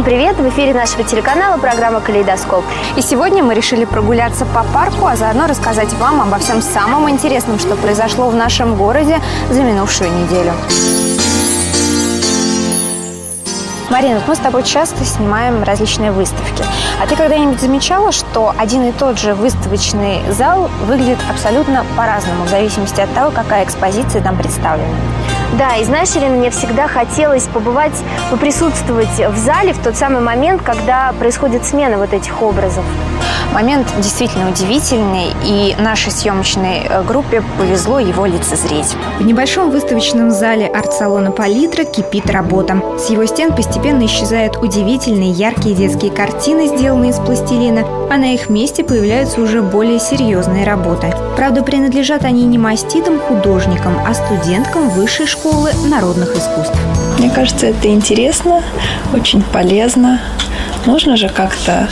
Всем привет! В эфире нашего телеканала программа «Калейдоскоп». И сегодня мы решили прогуляться по парку, а заодно рассказать вам обо всем самом интересном, что произошло в нашем городе за минувшую неделю. Марина, мы с тобой часто снимаем различные выставки. А ты когда-нибудь замечала, что один и тот же выставочный зал выглядит абсолютно по-разному, в зависимости от того, какая экспозиция там представлена? Да, и знаешь, Ирина, мне всегда хотелось побывать, поприсутствовать в зале в тот самый момент, когда происходит смена вот этих образов. Момент действительно удивительный, и нашей съемочной э, группе повезло его лицезреть. В небольшом выставочном зале арт-салона «Палитра» кипит работа. С его стен постепенно исчезают удивительные яркие детские картины, сделанные из пластилина, а на их месте появляются уже более серьезные работы. Правда, принадлежат они не маститым художникам, а студенткам высшей школы народных искусств. Мне кажется, это интересно, очень полезно. Нужно же как-то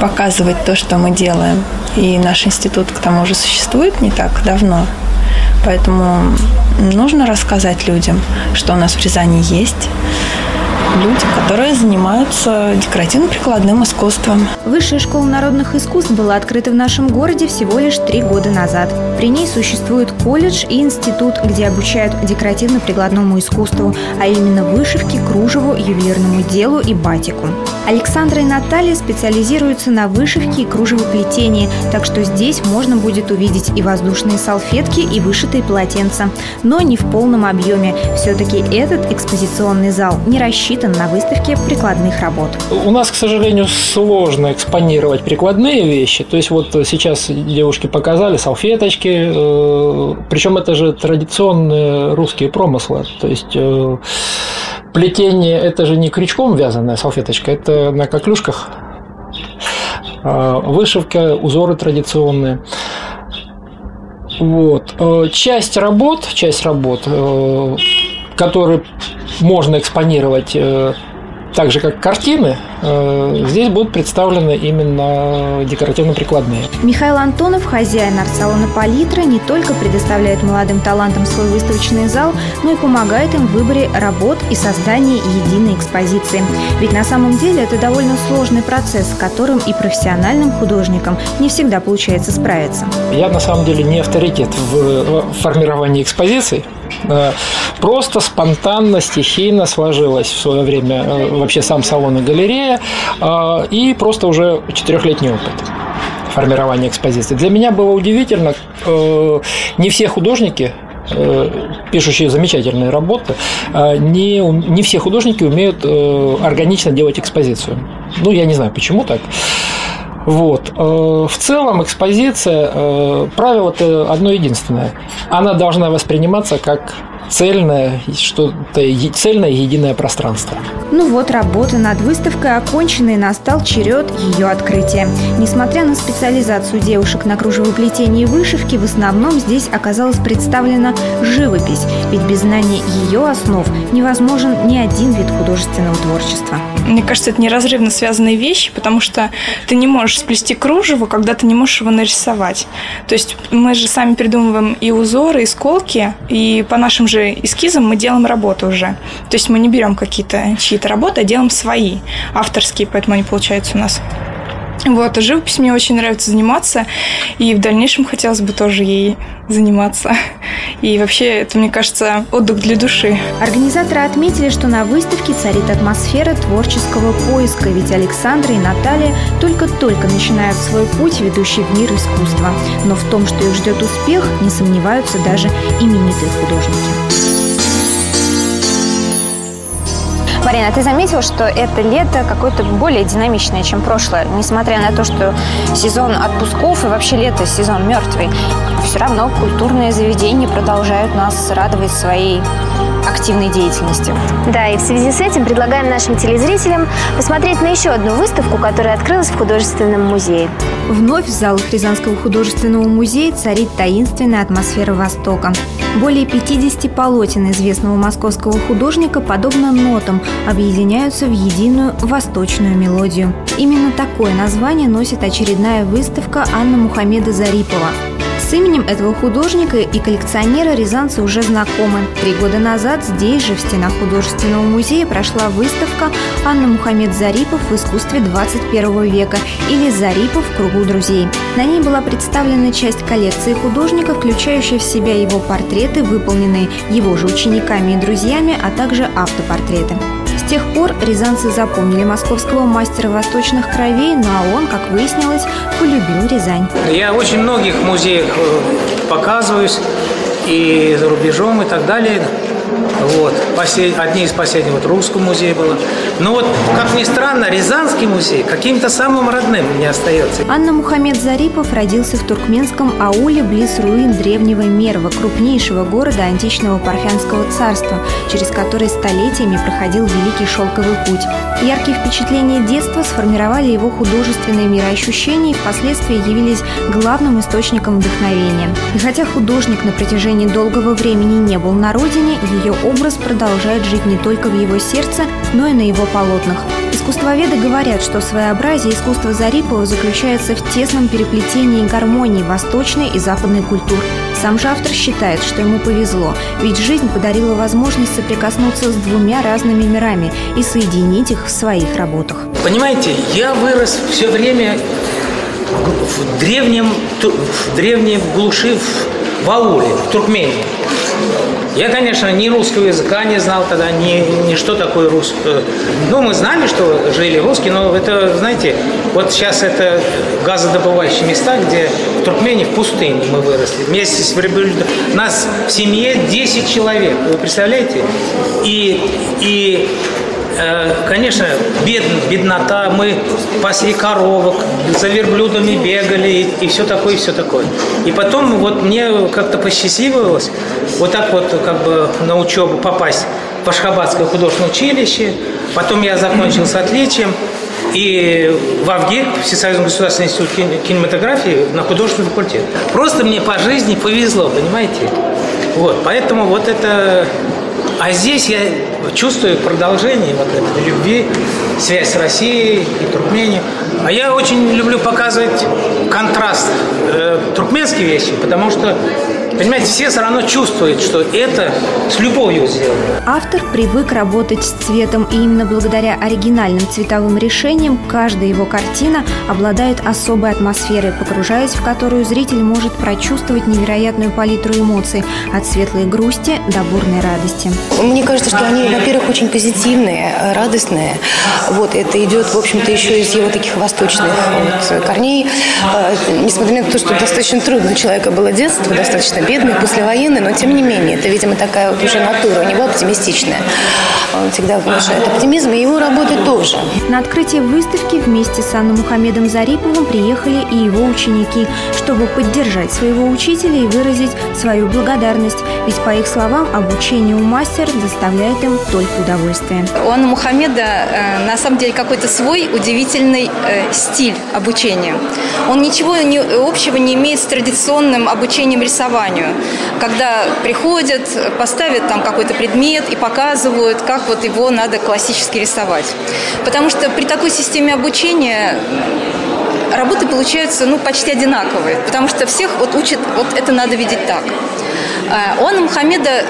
показывать то, что мы делаем. И наш институт к тому же существует не так давно. Поэтому нужно рассказать людям, что у нас в Рязани есть, люди, которые занимаются декоративно-прикладным искусством. Высшая школа народных искусств была открыта в нашем городе всего лишь три года назад. При ней существует колледж и институт, где обучают декоративно-прикладному искусству, а именно вышивке, кружеву, ювелирному делу и батику. Александра и Наталья специализируются на вышивке и кружевоплетении, так что здесь можно будет увидеть и воздушные салфетки, и вышитые полотенца. Но не в полном объеме. Все-таки этот экспозиционный зал не рассчитан на выставке прикладных работ. У нас, к сожалению, сложно экспонировать прикладные вещи. То есть вот сейчас девушки показали салфеточки, э, причем это же традиционные русские промыслы. То есть э, Плетение – это же не крючком вязаная салфеточка, это на коклюшках. А, вышивка, узоры традиционные. Вот. Э, часть работ, часть работ, которые можно экспонировать э, так же как картины, э, здесь будут представлены именно декоративно-прикладные. Михаил Антонов, хозяин арт-салона «Палитра», не только предоставляет молодым талантам свой выставочный зал, но и помогает им в выборе работ и создании единой экспозиции. Ведь на самом деле это довольно сложный процесс, с которым и профессиональным художникам не всегда получается справиться. Я на самом деле не авторитет в формировании экспозиций, Э, просто спонтанно, стихийно сложилось в свое время э, вообще сам салон и галерея, э, и просто уже четырехлетний опыт формирования экспозиции. Для меня было удивительно, не все художники пишущие замечательные работы, не, не все художники умеют органично делать экспозицию. Ну, я не знаю, почему так. Вот. Э, в целом экспозиция, э, правило-то одно единственное. Она должна восприниматься как цельное, что-то цельное единое пространство. Ну вот, работа над выставкой окончена и настал черед ее открытия. Несмотря на специализацию девушек на кружевоплетении и вышивке, в основном здесь оказалась представлена живопись, ведь без знания ее основ невозможен ни один вид художественного творчества. Мне кажется, это неразрывно связанные вещи, потому что ты не можешь сплести кружево, когда ты не можешь его нарисовать. То есть мы же сами придумываем и узоры, и сколки, и по нашим же же эскизом мы делаем работу уже. То есть мы не берем какие-то чьи-то работы, а делаем свои, авторские, поэтому они получаются у нас. Вот, а живопись мне очень нравится заниматься, и в дальнейшем хотелось бы тоже ей заниматься. И вообще, это, мне кажется, отдых для души. Организаторы отметили, что на выставке царит атмосфера творческого поиска, ведь Александра и Наталья только-только начинают свой путь, ведущий в мир искусства. Но в том, что их ждет успех, не сомневаются даже именитые художники. Марина, ты заметила, что это лето какое-то более динамичное, чем прошлое, несмотря на то, что сезон отпусков и вообще лето сезон мертвый. Все равно культурные заведения продолжают нас радовать своей активной деятельностью. Да, и в связи с этим предлагаем нашим телезрителям посмотреть на еще одну выставку, которая открылась в художественном музее. Вновь в залах Рязанского художественного музея царит таинственная атмосфера Востока. Более 50 полотен известного московского художника, подобно нотам, объединяются в единую восточную мелодию. Именно такое название носит очередная выставка Анны Мухаммеда Зарипова С именем этого художника и коллекционера рязанцы уже знакомы. Три года назад здесь же, в стенах художественного музея, прошла выставка Анна Мухаммед Зарипов в искусстве 21 века или Зарипов в кругу друзей. На ней была представлена часть коллекции художника, включающая в себя его портреты, выполненные его же учениками и друзьями, а также автопортреты. С тех пор рязанцы запомнили московского мастера восточных кровей, ну а он, как выяснилось, полюбил Рязань. Я очень многих музеях э, показываюсь и за рубежом и так далее. Вот. Послед... Одни из последних, вот Русском музее было. Но вот, как ни странно, Рязанский музей каким-то самым родным мне остается. Анна Мухаммед Зарипов родился в туркменском ауле близ руин древнего Мерва, крупнейшего города античного Парфянского царства, через который столетиями проходил Великий Шелковый путь. Яркие впечатления детства сформировали его художественные мироощущения и впоследствии явились главным источником вдохновения. И хотя художник на протяжении долгого времени не был на родине, ее образ продолжает жить не только в его сердце, но и на его полотнах. Искусствоведы говорят, что своеобразие искусства Зарипова заключается в тесном переплетении гармонии восточной и западной культур. Сам же автор считает, что ему повезло, ведь жизнь подарила возможность соприкоснуться с двумя разными мирами и соединить их в своих работах. Понимаете, я вырос все время в древнем, в древнем глуши в ауле, в Туркмении. Я, конечно, ни русского языка не знал тогда, ни, ни что такое русский. Э, ну, мы знали, что жили русские, но это, знаете, вот сейчас это газодобывающие места, где в Туркмении, в пустыне мы выросли. Вместе с Нас в семье 10 человек, вы представляете? И, и конечно, бед, беднота, мы пасли коровок, за верблюдами бегали и, и все такое, и все такое. И потом вот мне как-то посчастливилось вот так вот как бы на учебу попасть в Ашхабадское художественное училище. Потом я закончил с отличием. И в АВГИК, Всесоюзный государственный институт кинематографии, на художественный факультет. Просто мне по жизни повезло, понимаете? Вот, поэтому вот это а здесь я чувствую продолжение вот этой любви, связь с Россией и Туркменией. А я очень люблю показывать контраст э, туркменские вещи, потому что Понимаете, все все равно чувствуют, что это с любовью сделано. Автор привык работать с цветом, и именно благодаря оригинальным цветовым решениям каждая его картина обладает особой атмосферой, погружаясь в которую зритель может прочувствовать невероятную палитру эмоций от светлой грусти до бурной радости. Мне кажется, что они, во-первых, очень позитивные, радостные. Вот это идет, в общем-то, еще из его таких восточных вот, корней. А, несмотря на то, что достаточно трудно у человека было детство, достаточно бедный, послевоенный, но тем не менее, это, видимо, такая вот уже натура у него оптимистичная. Он всегда внушает оптимизм, и его работы тоже. На открытие выставки вместе с Анной Мухаммедом Зариповым приехали и его ученики, чтобы поддержать своего учителя и выразить свою благодарность. Ведь, по их словам, обучение у мастера доставляет им только удовольствие. У Анны Мухаммеда э, на самом деле какой-то свой удивительный э, стиль обучения. Он ничего не, общего не имеет с традиционным обучением рисованию обучению, когда приходят, поставят там какой-то предмет и показывают, как вот его надо классически рисовать. Потому что при такой системе обучения работы получаются ну, почти одинаковые, потому что всех вот учат, вот это надо видеть так. У Анны Мухаммеда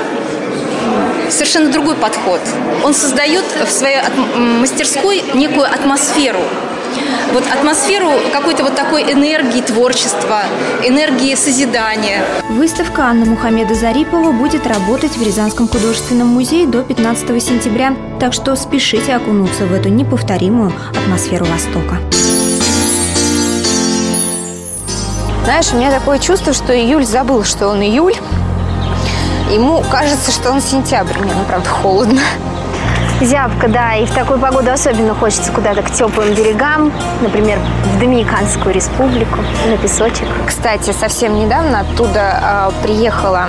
совершенно другой подход. Он создает в своей мастерской некую атмосферу, вот атмосферу какой-то вот такой энергии творчества, энергии созидания. Выставка Анны Мухаммеда Зарипова будет работать в Рязанском художественном музее до 15 сентября, так что спешите окунуться в эту неповторимую атмосферу Востока. Знаешь, у меня такое чувство, что июль забыл, что он июль. Ему кажется, что он сентябрь. Мне, ну, правда, холодно. Зябко, да, и в такую погоду особенно хочется куда-то к теплым берегам, например, в Доминиканскую республику, на песочек. Кстати, совсем недавно оттуда э, приехала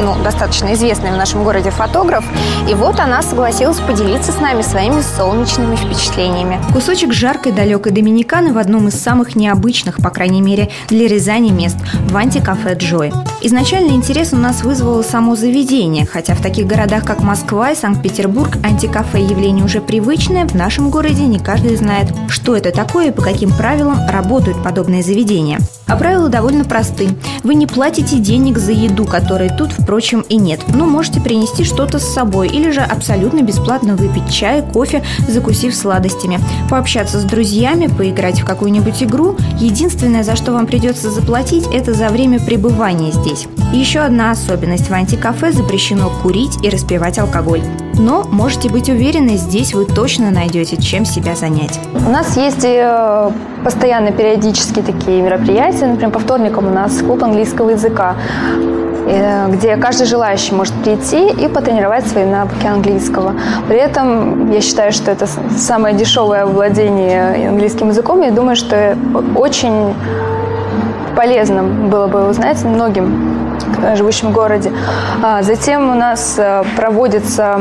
ну, достаточно известная в нашем городе фотограф. И вот она согласилась поделиться с нами своими солнечными впечатлениями. Кусочек жаркой далекой Доминиканы в одном из самых необычных, по крайней мере, для Рязани мест – в антикафе «Джой». Изначально интерес у нас вызвало само заведение, хотя в таких городах, как Москва и Санкт-Петербург, антикафе явление уже привычное, в нашем городе не каждый знает, что это такое и по каким правилам работают подобные заведения. А правила довольно просты. Вы не платите денег за еду, которой тут, впрочем, и нет. Но можете принести что-то с собой или же абсолютно бесплатно выпить чай, кофе, закусив сладостями. Пообщаться с друзьями, поиграть в какую-нибудь игру. Единственное, за что вам придется заплатить, это за время пребывания здесь. Еще одна особенность. В антикафе запрещено курить и распивать алкоголь. Но можете быть уверены, здесь вы точно найдете, чем себя занять. У нас есть э, постоянно периодически такие мероприятия. Например, по вторникам у нас клуб английского языка где каждый желающий может прийти и потренировать свои навыки английского. При этом я считаю, что это самое дешевое владение английским языком. Я думаю, что очень полезно было бы узнать многим живущим в городе. А затем у нас э, проводятся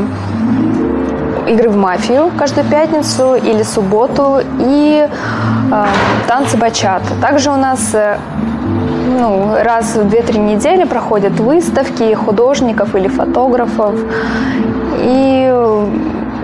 игры в мафию каждую пятницу или субботу и э, танцы бачата. Также у нас э, ну, раз в 2-3 недели проходят выставки художников или фотографов. И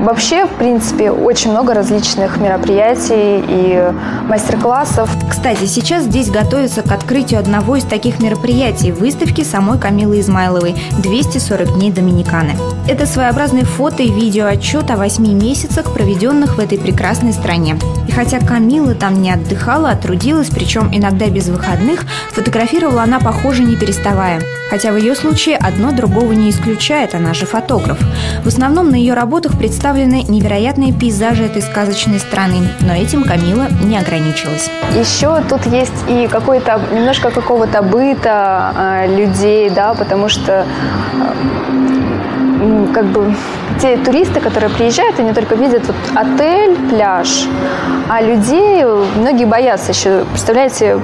Вообще, в принципе, очень много различных мероприятий и мастер-классов. Кстати, сейчас здесь готовится к открытию одного из таких мероприятий – выставки самой Камилы Измайловой «240 дней Доминиканы». Это своеобразный фото и видеоотчет о восьми месяцах, проведенных в этой прекрасной стране. И хотя Камила там не отдыхала, а трудилась, причем иногда без выходных, фотографировала она, похоже, не переставая. Хотя в ее случае одно другого не исключает, она же фотограф. В основном на ее работах представлены невероятные пейзажи этой сказочной страны, но этим Камила не ограничилась. Еще тут есть и какой-то немножко какого-то быта э, людей, да, потому что э, как бы те туристы, которые приезжают, они только видят вот отель, пляж, а людей многие боятся еще. Представляете,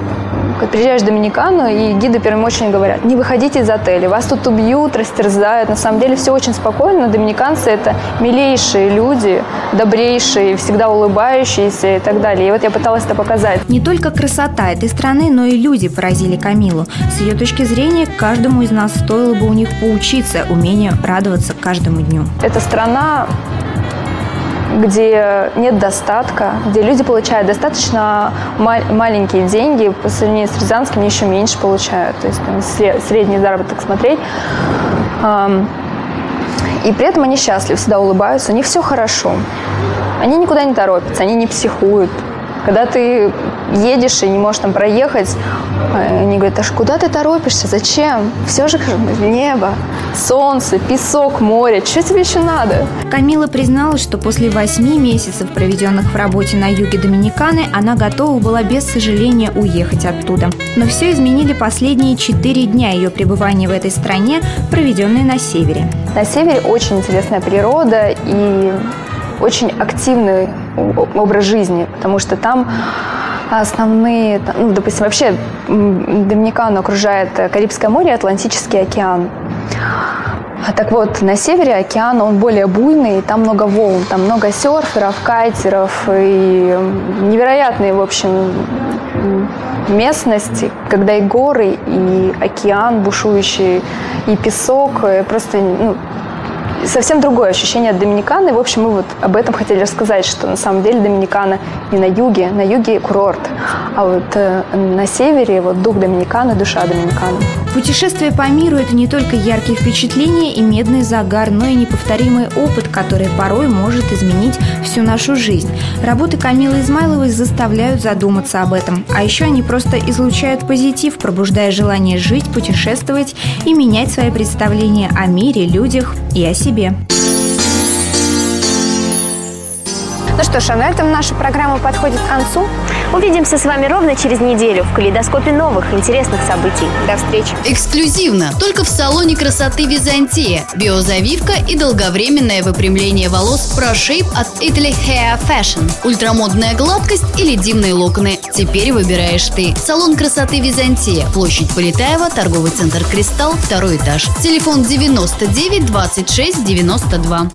приезжаешь в Доминикану, и гиды первым очередь говорят, не выходите из отеля, вас тут убьют, растерзают. На самом деле все очень спокойно. Доминиканцы – это милейшие люди, добрейшие, всегда улыбающиеся и так далее. И вот я пыталась это показать. Не только красота этой страны, но и люди поразили Камилу. С ее точки зрения, каждому из нас стоило бы у них поучиться умению радоваться каждому дню. Эта страна где нет достатка, где люди получают достаточно маленькие деньги, по сравнению с Рязанским они еще меньше получают, то есть там, средний заработок смотреть. И при этом они счастливы, всегда улыбаются, у них все хорошо. Они никуда не торопятся, они не психуют, когда ты едешь и не можешь там проехать, э, они говорят, аж куда ты торопишься, зачем? Все же небо, солнце, песок, море, что тебе еще надо? Камила призналась, что после восьми месяцев, проведенных в работе на юге Доминиканы, она готова была без сожаления уехать оттуда. Но все изменили последние четыре дня ее пребывания в этой стране, проведенные на севере. На севере очень интересная природа и очень активный образ жизни, потому что там основные, ну, допустим, вообще Доминикану окружает Карибское море Атлантический океан. А так вот, на севере океан, он более буйный, там много волн, там много серферов, кайтеров и невероятные, в общем, местности, когда и горы, и океан бушующий, и песок, просто ну, совсем другое ощущение от Доминиканы. В общем, мы вот об этом хотели рассказать, что на самом деле Доминикана не на юге, на юге курорт, а вот э, на севере вот дух Доминиканы, душа Доминиканы. Путешествие по миру – это не только яркие впечатления и медный загар, но и неповторимый опыт, который порой может изменить всю нашу жизнь. Работы Камилы Измайловой заставляют задуматься об этом. А еще они просто излучают позитив, пробуждая желание жить, путешествовать и менять свои представления о мире, людях и о себе. Ну что ж, а на этом наша программа подходит к концу. Увидимся с вами ровно через неделю в калейдоскопе новых интересных событий. До встречи. Эксклюзивно. Только в салоне красоты Византия. Биозавивка и долговременное выпрямление волос ProShape от Italy Hair Fashion. Ультрамодная гладкость или дивные локоны. Теперь выбираешь ты. Салон красоты Византия. Площадь Полетаева, торговый центр Кристалл, второй этаж. Телефон 99 26 92.